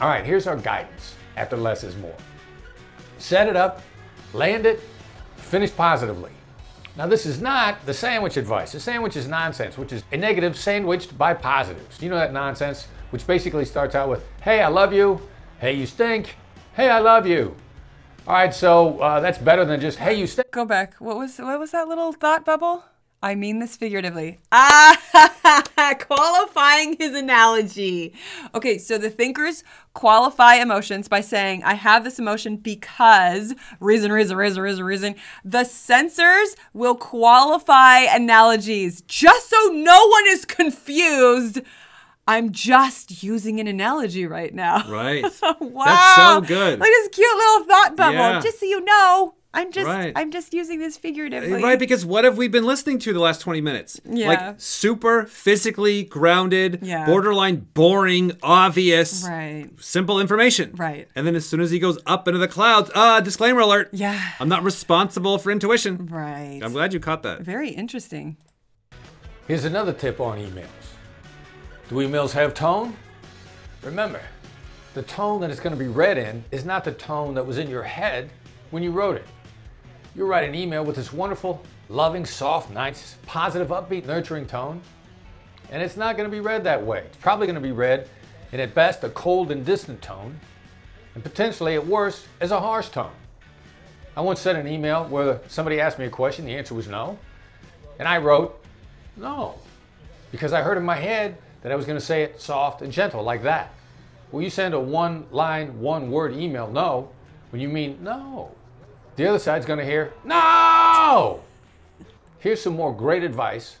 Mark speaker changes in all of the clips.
Speaker 1: All right, here's our guidance after less is more. Set it up, land it, finish positively. Now, this is not the sandwich advice. The sandwich is nonsense, which is a negative sandwiched by positives. You know that nonsense, which basically starts out with, hey, I love you. Hey, you stink. Hey, I love you. All right, so uh, that's better than just, hey, you stink.
Speaker 2: Go back. What was what was that little thought bubble? I mean this figuratively. Ah, qualifying his analogy. Okay, so the thinkers qualify emotions by saying, I have this emotion because reason, reason, reason, reason, reason. The sensors will qualify analogies just so no one is confused. I'm just using an analogy right now.
Speaker 3: Right.
Speaker 2: wow.
Speaker 3: That's so good.
Speaker 2: Like this cute little thought bubble.
Speaker 3: Yeah.
Speaker 2: Just so you know, I'm just
Speaker 3: Right.
Speaker 2: I'm just using this figuratively.
Speaker 3: Right, because what have we been listening to the last 20 minutes?
Speaker 2: Yeah.
Speaker 3: Like super physically grounded,
Speaker 2: Yeah.
Speaker 3: borderline boring, obvious,
Speaker 2: Right.
Speaker 3: simple information.
Speaker 2: Right.
Speaker 3: And then as soon as he goes up into the clouds, ah, disclaimer alert.
Speaker 2: Yeah.
Speaker 3: I'm not responsible for intuition.
Speaker 2: Right.
Speaker 3: I'm glad you caught that.
Speaker 2: Very interesting.
Speaker 1: Here's another tip on emails. Do emails have tone? Remember, the tone that it's going to be read in is not the tone that was in your head when you wrote it. You write an email with this wonderful, loving, soft, nice, positive, upbeat, nurturing tone, and it's not going to be read that way. It's probably going to be read in, at best, a cold and distant tone, and potentially, at worst, as a harsh tone. I once sent an email where somebody asked me a question, the answer was no, and I wrote, no, because I heard in my head that I was going to say it soft and gentle like that. Well, you send a one line, one word email no when you mean no. The other side's going to hear no. Here's some more great advice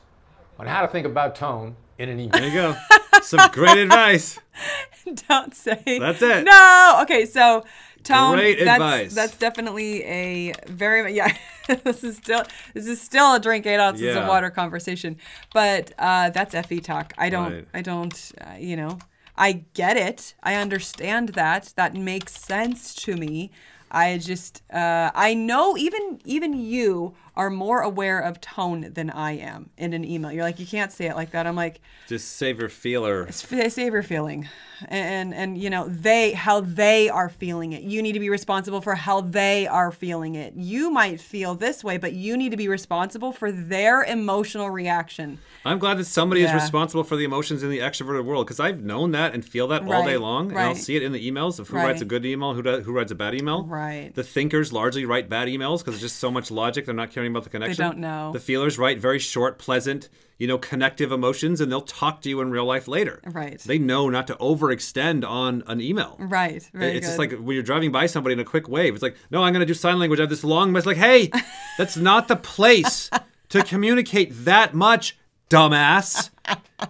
Speaker 1: on how to think about tone in an email.
Speaker 3: There you go. Some great advice.
Speaker 2: Don't say
Speaker 3: That's it.
Speaker 2: No. Okay, so tone.
Speaker 3: Great
Speaker 2: that's,
Speaker 3: advice.
Speaker 2: That's definitely a very yeah. this is still this is still a drink eight ounces
Speaker 3: Yeah.
Speaker 2: of water conversation, but uh, that's fe talk. I don't.
Speaker 3: Right.
Speaker 2: I don't. Uh, you know. I get it. I understand that. That makes sense to me. I just uh, I know even even you are more aware of tone than I am in an email. You're like you can't say it like that. I'm like
Speaker 3: Just save your feeler.
Speaker 2: save your feeling and and you know they how they are feeling it you need to be responsible for how they are feeling it you might feel this way but you need to be responsible for their emotional reaction
Speaker 3: I'm glad that somebody is responsible for the emotions in the extroverted world because I've known that and feel that all day
Speaker 2: Right,
Speaker 3: long. And I'll
Speaker 2: right.
Speaker 3: see it in the emails of who
Speaker 2: Right.
Speaker 3: writes a good email, who does, who writes a bad email.
Speaker 2: Right.
Speaker 3: The thinkers largely write bad emails because it's just so much logic. They're not caring about the connection.
Speaker 2: They don't know.
Speaker 3: The feelers write very short, pleasant, you know, connective emotions, and they'll talk to you in real life later.
Speaker 2: Right.
Speaker 3: They know not to overextend on an email.
Speaker 2: right very
Speaker 3: it's just like when you're driving by somebody in a quick wave. It's like, no, I'm going to do sign language. I have this long message. Like, hey, that's not the place to communicate that much, dumbass.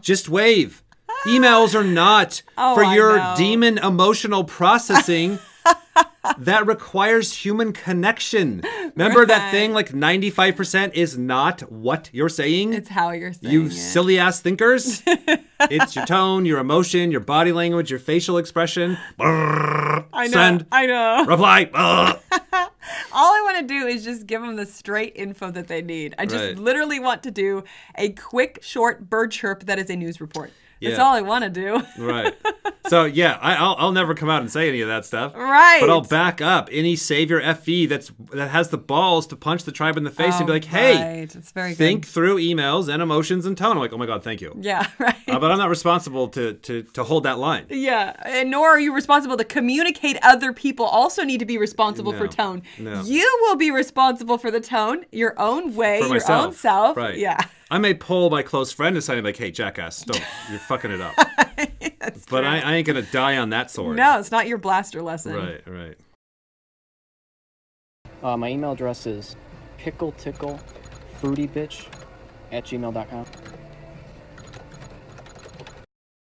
Speaker 3: Just wave. Emails are not
Speaker 2: Oh,
Speaker 3: for
Speaker 2: I
Speaker 3: your
Speaker 2: know.
Speaker 3: demon emotional processing. That requires human connection. Remember that thing like 95% is not what you're saying?
Speaker 2: it's how you're saying
Speaker 3: you
Speaker 2: it.
Speaker 3: silly ass thinkers. it's your tone, your emotion, your body language, your facial expression.
Speaker 2: I know
Speaker 3: Send.
Speaker 2: I know
Speaker 3: Reply.
Speaker 2: All I want to do is just give them the straight info that they need. I just
Speaker 3: Right.
Speaker 2: literally want to do a quick, short bird chirp that is a news report. That's
Speaker 3: Yeah.
Speaker 2: all I want to do.
Speaker 3: right. So yeah, I, I'll I'll never come out and say any of that stuff.
Speaker 2: Right.
Speaker 3: But I'll back up any savior FE that's that has the balls to punch the tribe in the face and be
Speaker 2: Oh,
Speaker 3: like, hey,
Speaker 2: right. It's very
Speaker 3: think
Speaker 2: good.
Speaker 3: through emails and emotions and tone. I'm like, oh my god, thank you.
Speaker 2: Yeah, right.
Speaker 3: Uh, but I'm not responsible to to to hold that line.
Speaker 2: Yeah, and nor are you responsible to communicate. Other people also need to be responsible for tone.
Speaker 3: no.
Speaker 2: You will be responsible for the tone, your own way, your own self.
Speaker 3: Right.
Speaker 2: Yeah.
Speaker 3: I may pull my close friend aside and be like, hey, jackass, don't. You're fucking it up.
Speaker 2: That's
Speaker 3: But
Speaker 2: true.
Speaker 3: I, I ain't gonna die on that sword.
Speaker 2: No, it's not your blaster lesson.
Speaker 3: Right, right.
Speaker 4: Uh, my email address is pickle tickle fruity bitch at gmail.com.